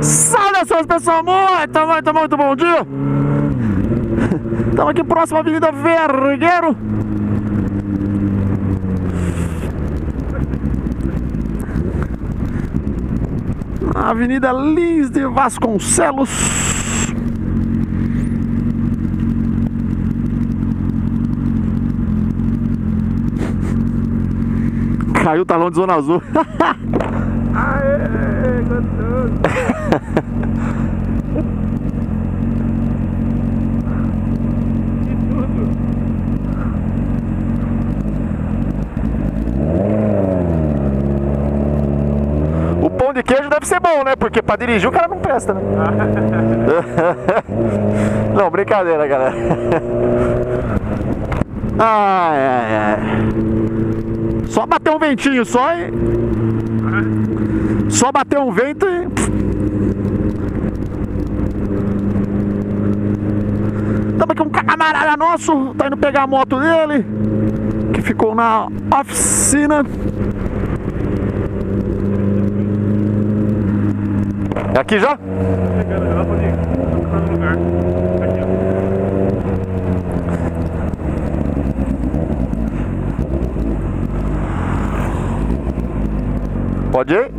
Saudações pessoal, muito, muito, muito bom dia! Estamos aqui próximo à Avenida Vergueiro. Avenida Lins de Vasconcelos. Caiu o talão de Zona Azul. O pão de queijo deve ser bom, né? Porque pra dirigir o cara não presta, né? não, brincadeira, galera. Ai, ai, ai. Só bater um ventinho só e. Só bater um vento e. Tamo aqui um camarada nosso, tá indo pegar a moto dele, que ficou na oficina. É aqui já? Pode ir no lugar. Aqui, ó. Pode ir?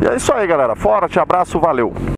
E é isso aí, galera. Forte abraço, valeu.